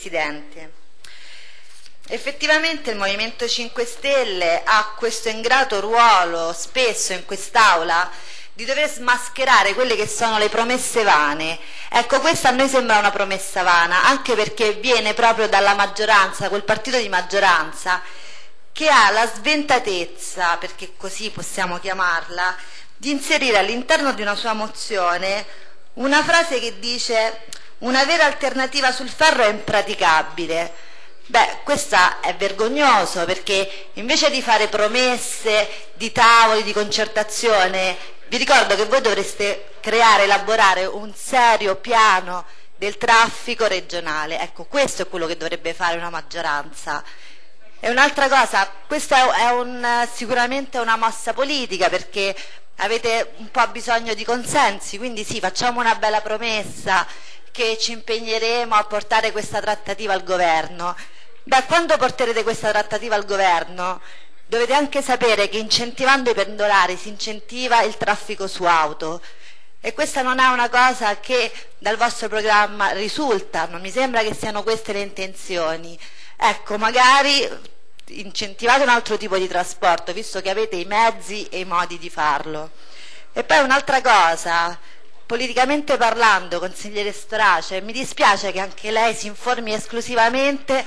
Presidente. Effettivamente il Movimento 5 Stelle ha questo ingrato ruolo spesso in quest'Aula di dover smascherare quelle che sono le promesse vane. Ecco, questa a noi sembra una promessa vana, anche perché viene proprio dalla maggioranza, quel partito di maggioranza, che ha la sventatezza, perché così possiamo chiamarla, di inserire all'interno di una sua mozione una frase che dice una vera alternativa sul ferro è impraticabile. Beh, questo è vergognoso perché invece di fare promesse di tavoli, di concertazione, vi ricordo che voi dovreste creare, elaborare un serio piano del traffico regionale. Ecco, questo è quello che dovrebbe fare una maggioranza. E un'altra cosa, questa è un, sicuramente una mossa politica perché avete un po' bisogno di consensi, quindi sì, facciamo una bella promessa, che ci impegneremo a portare questa trattativa al governo. Beh, quando porterete questa trattativa al governo dovete anche sapere che incentivando i pendolari si incentiva il traffico su auto e questa non è una cosa che dal vostro programma risulta, non mi sembra che siano queste le intenzioni. Ecco, magari incentivate un altro tipo di trasporto, visto che avete i mezzi e i modi di farlo. E poi un'altra cosa, politicamente parlando, consigliere Strace, mi dispiace che anche lei si informi esclusivamente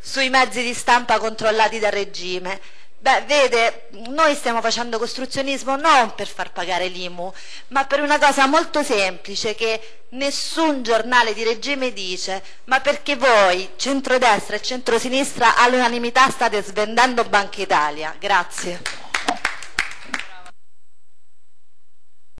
sui mezzi di stampa controllati dal regime. Beh, vede, noi stiamo facendo costruzionismo non per far pagare l'IMU, ma per una cosa molto semplice che nessun giornale di regime dice, ma perché voi, centrodestra e centrosinistra, all'unanimità state svendendo Banca Italia. Grazie.